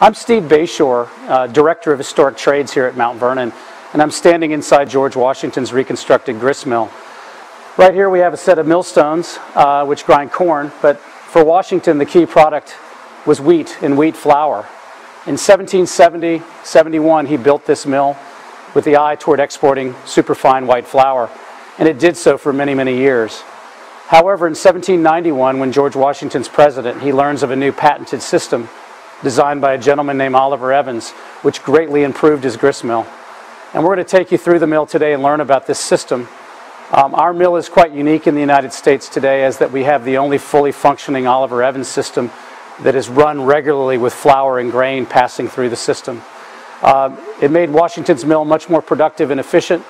I'm Steve Bashore, uh, Director of Historic Trades here at Mount Vernon, and I'm standing inside George Washington's reconstructed grist mill. Right here we have a set of millstones uh, which grind corn, but for Washington the key product was wheat and wheat flour. In 1770, 71 he built this mill with the eye toward exporting superfine white flour, and it did so for many, many years. However, in 1791, when George Washington's president, he learns of a new patented system designed by a gentleman named Oliver Evans, which greatly improved his grist mill. And we're going to take you through the mill today and learn about this system. Um, our mill is quite unique in the United States today as that we have the only fully functioning Oliver Evans system that is run regularly with flour and grain passing through the system. Uh, it made Washington's mill much more productive and efficient,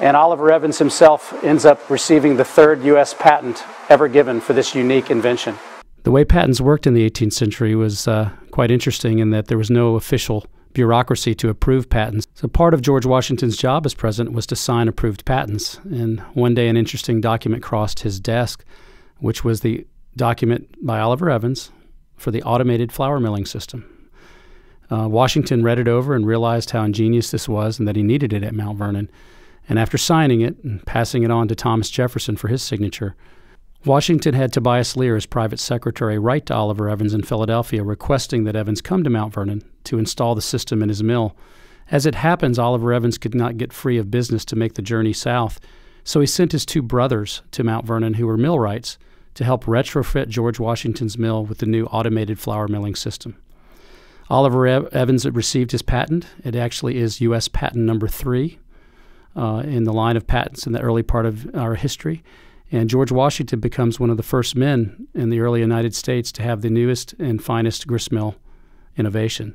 and Oliver Evans himself ends up receiving the third U.S. patent ever given for this unique invention. The way patents worked in the 18th century was uh, quite interesting in that there was no official bureaucracy to approve patents. So part of George Washington's job as president was to sign approved patents. And one day an interesting document crossed his desk, which was the document by Oliver Evans for the automated flour milling system. Uh, Washington read it over and realized how ingenious this was and that he needed it at Mount Vernon. And after signing it and passing it on to Thomas Jefferson for his signature, Washington had Tobias Lear, his private secretary, write to Oliver Evans in Philadelphia requesting that Evans come to Mount Vernon to install the system in his mill. As it happens, Oliver Evans could not get free of business to make the journey south, so he sent his two brothers to Mount Vernon, who were millwrights, to help retrofit George Washington's mill with the new automated flour milling system. Oliver Evans received his patent. It actually is U.S. patent number three uh, in the line of patents in the early part of our history. And George Washington becomes one of the first men in the early United States to have the newest and finest gristmill innovation.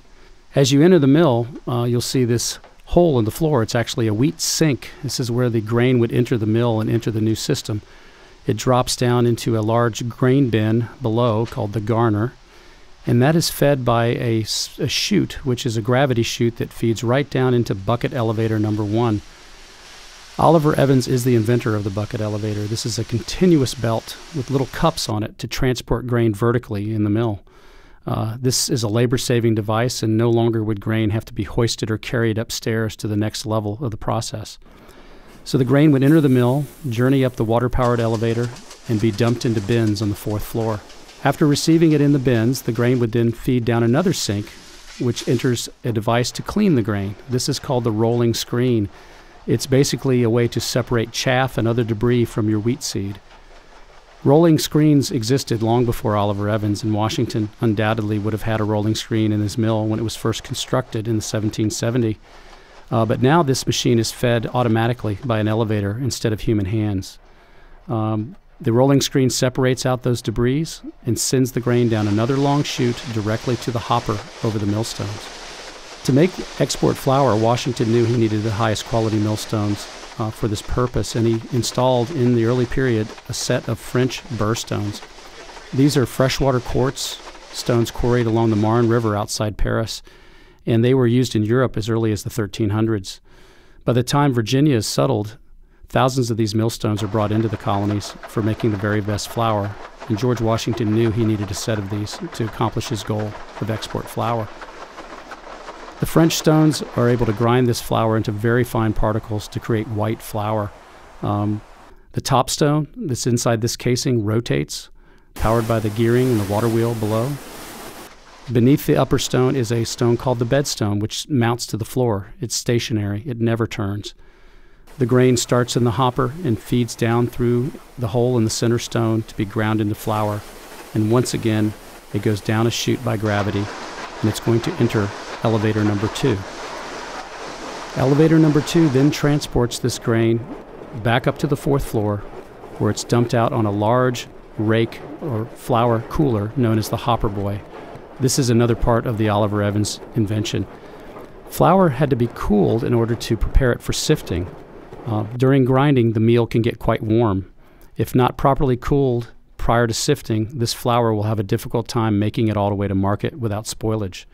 As you enter the mill, uh, you'll see this hole in the floor. It's actually a wheat sink. This is where the grain would enter the mill and enter the new system. It drops down into a large grain bin below called the garner, and that is fed by a, a chute, which is a gravity chute that feeds right down into bucket elevator number one. Oliver Evans is the inventor of the bucket elevator. This is a continuous belt with little cups on it to transport grain vertically in the mill. Uh, this is a labor saving device, and no longer would grain have to be hoisted or carried upstairs to the next level of the process. So the grain would enter the mill, journey up the water powered elevator, and be dumped into bins on the fourth floor. After receiving it in the bins, the grain would then feed down another sink, which enters a device to clean the grain. This is called the rolling screen it's basically a way to separate chaff and other debris from your wheat seed. Rolling screens existed long before Oliver Evans, and Washington undoubtedly would have had a rolling screen in his mill when it was first constructed in 1770. Uh, but now this machine is fed automatically by an elevator instead of human hands. Um, the rolling screen separates out those debris and sends the grain down another long chute directly to the hopper over the millstones. To make export flour, Washington knew he needed the highest quality millstones uh, for this purpose, and he installed in the early period a set of French burr stones. These are freshwater quartz stones quarried along the Marne River outside Paris, and they were used in Europe as early as the 1300s. By the time Virginia is settled, thousands of these millstones are brought into the colonies for making the very best flour, and George Washington knew he needed a set of these to accomplish his goal of export flour. The French stones are able to grind this flour into very fine particles to create white flour. Um, the top stone that's inside this casing rotates, powered by the gearing and the water wheel below. Beneath the upper stone is a stone called the bedstone, which mounts to the floor. It's stationary, it never turns. The grain starts in the hopper and feeds down through the hole in the center stone to be ground into flour. And once again, it goes down a chute by gravity, and it's going to enter elevator number two. Elevator number two then transports this grain back up to the fourth floor where it's dumped out on a large rake or flour cooler known as the hopper boy. This is another part of the Oliver Evans invention. Flour had to be cooled in order to prepare it for sifting. Uh, during grinding, the meal can get quite warm. If not properly cooled prior to sifting, this flour will have a difficult time making it all the way to market without spoilage.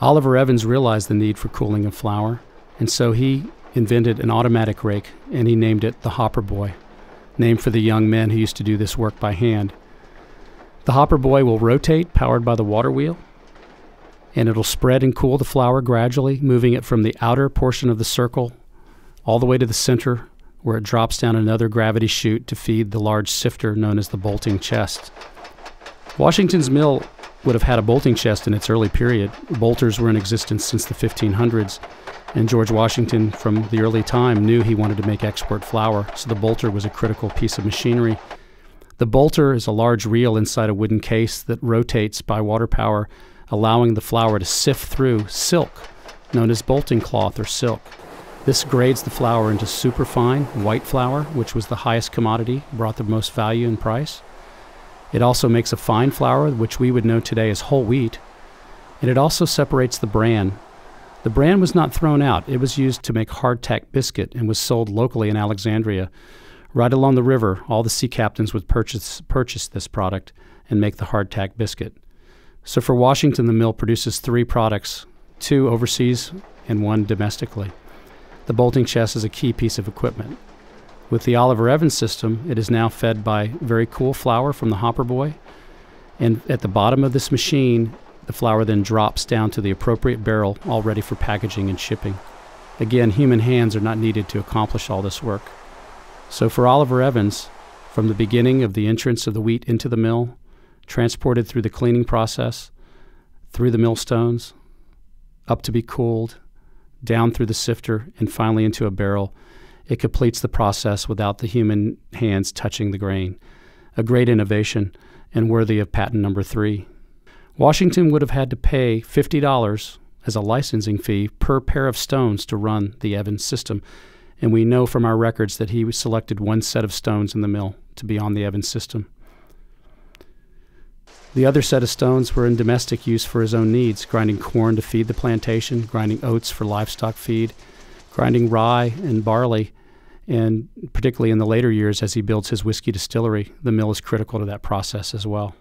Oliver Evans realized the need for cooling of flour, and so he invented an automatic rake and he named it the Hopper Boy, named for the young men who used to do this work by hand. The Hopper Boy will rotate, powered by the water wheel, and it'll spread and cool the flour gradually, moving it from the outer portion of the circle all the way to the center, where it drops down another gravity chute to feed the large sifter known as the bolting chest. Washington's mill would have had a bolting chest in its early period. Bolters were in existence since the 1500s, and George Washington, from the early time, knew he wanted to make export flour, so the bolter was a critical piece of machinery. The bolter is a large reel inside a wooden case that rotates by water power, allowing the flour to sift through silk, known as bolting cloth or silk. This grades the flour into superfine white flour, which was the highest commodity, brought the most value and price. It also makes a fine flour, which we would know today as whole wheat, and it also separates the bran. The bran was not thrown out, it was used to make hardtack biscuit and was sold locally in Alexandria. Right along the river, all the sea captains would purchase, purchase this product and make the hardtack biscuit. So for Washington, the mill produces three products two overseas and one domestically. The bolting chest is a key piece of equipment. With the Oliver Evans system, it is now fed by very cool flour from the hopper boy. And at the bottom of this machine, the flour then drops down to the appropriate barrel, all ready for packaging and shipping. Again, human hands are not needed to accomplish all this work. So for Oliver Evans, from the beginning of the entrance of the wheat into the mill, transported through the cleaning process, through the millstones, up to be cooled, down through the sifter, and finally into a barrel, it completes the process without the human hands touching the grain. A great innovation and worthy of patent number three. Washington would have had to pay $50 as a licensing fee per pair of stones to run the Evans system, and we know from our records that he selected one set of stones in the mill to be on the Evans system. The other set of stones were in domestic use for his own needs, grinding corn to feed the plantation, grinding oats for livestock feed, grinding rye and barley, and particularly in the later years as he builds his whiskey distillery, the mill is critical to that process as well.